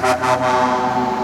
Katamang.